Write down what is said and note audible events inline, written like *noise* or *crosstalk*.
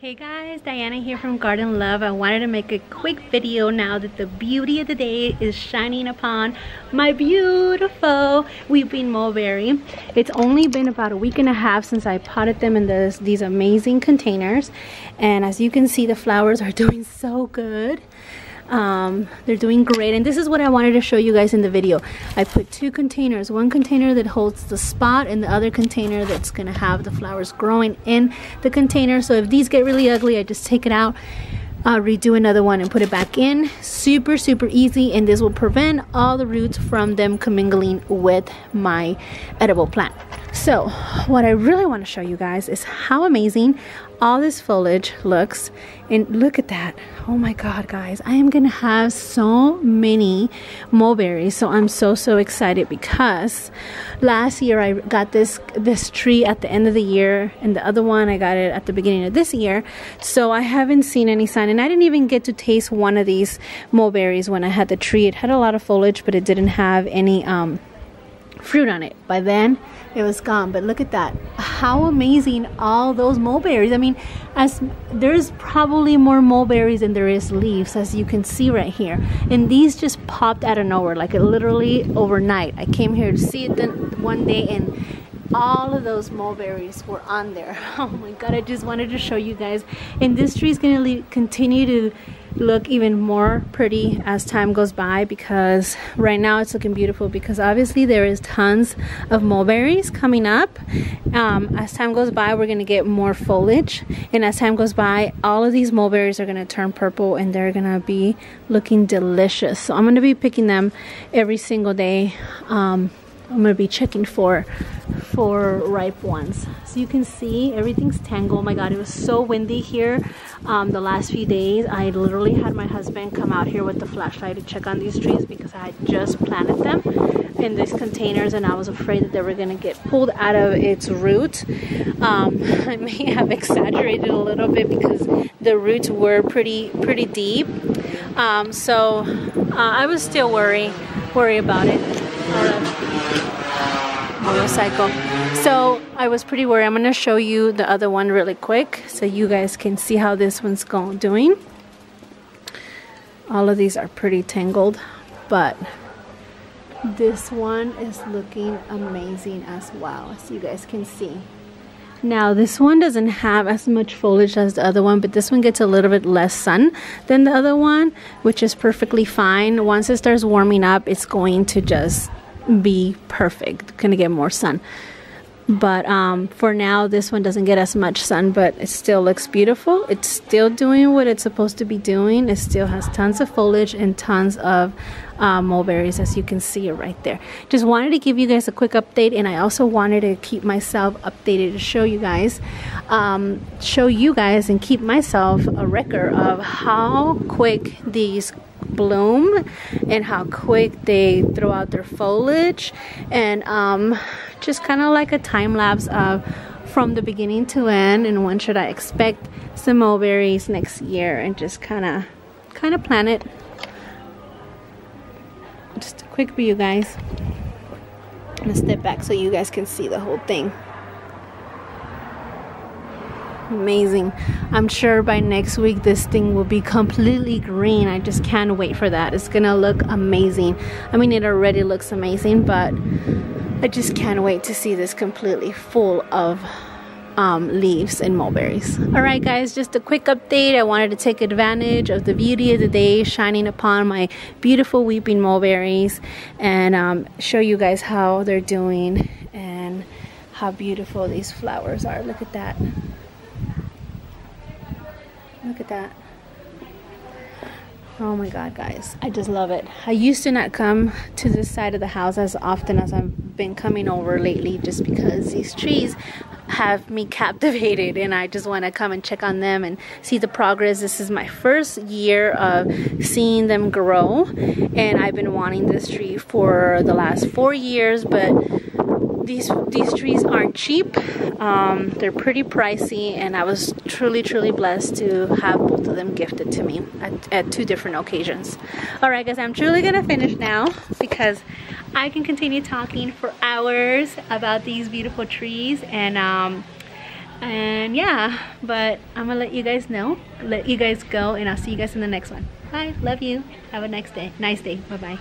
Hey guys, Diana here from Garden Love. I wanted to make a quick video now that the beauty of the day is shining upon my beautiful weeping mulberry. It's only been about a week and a half since I potted them in this, these amazing containers. And as you can see, the flowers are *laughs* doing so good um, they're doing great. And this is what I wanted to show you guys in the video. I put two containers. One container that holds the spot and the other container that's gonna have the flowers growing in the container. So if these get really ugly I just take it out uh, redo another one and put it back in. Super super easy and this will prevent all the roots from them commingling with my edible plant so what I really want to show you guys is how amazing all this foliage looks and look at that. Oh my god guys I am gonna have so many mulberries so I'm so so excited because last year I got this this tree at the end of the year and the other one I got it at the beginning of this year. So I haven't seen any sign and I didn't even get to taste one of these mulberries when I had the tree. It had a lot of foliage but it didn't have any um, fruit on it. By then it was gone. But look at that. How amazing all those mulberries. I mean as there's probably more mulberries than there is leaves as you can see right here. And these just popped out of nowhere like it literally overnight. I came here to see it then one day and all of those mulberries were on there. *laughs* Oh my god i just wanted to show you guys. And this tree is going to continue to look even more pretty as time goes by because right now it's looking beautiful because obviously there is tons of mulberries coming up. Um, as time goes by we're gonna get more foliage. And as time goes by all of these mulberries are gonna turn purple and they're gonna be looking delicious. So I'm gonna be picking them every single day um, I'm gonna be checking for for ripe ones. So you can see everything's tangled. Oh my god it was so windy here um, the last few days. I literally had my husband come out here with the flashlight to check on these trees because I had just planted them in these containers and I was afraid that they were gonna get pulled out of its root. Um, *laughs* I may have exaggerated a little bit because the roots were pretty pretty deep. Um, so uh, I was still worried worry about it motorcycle. So I was pretty worried. I'm going to show you the other one really quick so you guys can see how this one's going doing. All of these are pretty tangled, but this one is looking amazing as well, as you guys can see. Now this one doesn't have as much foliage as the other one, but this one gets a little bit less sun than the other one, which is perfectly fine. Once it starts warming up, it's going to just be perfect. Gonna get more sun. But um, for now, this one doesn't get as much sun, but it still looks beautiful. It's still doing what it's supposed to be doing. It still has tons of foliage and tons of uh, mulberries, as you can see right there. Just wanted to give you guys a quick update, and I also wanted to keep myself updated to show you guys, um, show you guys, and keep myself a record of how quick these bloom and how quick they throw out their foliage. And um, just kind of like a time lapse of from the beginning to end and when should I expect some mulberries next year? And just kind of kind of plan it. Just a quick view guys. I'm gonna step back so you guys can see the whole thing amazing i'm sure by next week this thing will be completely green i just can't wait for that it's gonna look amazing i mean it already looks amazing but i just can't wait to see this completely full of um, leaves and mulberries. Alright guys, just a quick update. I wanted to take advantage of the beauty of the day shining upon my beautiful weeping mulberries and um, show you guys how they're doing and how beautiful these flowers are. Look at that. Look at that. Oh my god, guys. I just love it. I used to not come to this side of the house as often as I've been coming over lately just because these trees have me captivated and I just want to come and check on them and see the progress. This is my first year of seeing them grow and I've been wanting this tree for the last four years but these these trees aren't cheap. Um, they're pretty pricey and I was truly truly blessed to have both of them gifted to me at, at two different occasions. Alright guys I'm truly gonna finish now because I can continue talking for hours about these beautiful trees and um, and yeah but i'm gonna let you guys know let you guys go and i'll see you guys in the next one. Bye. Love you. Have a nice day. Nice day. Bye bye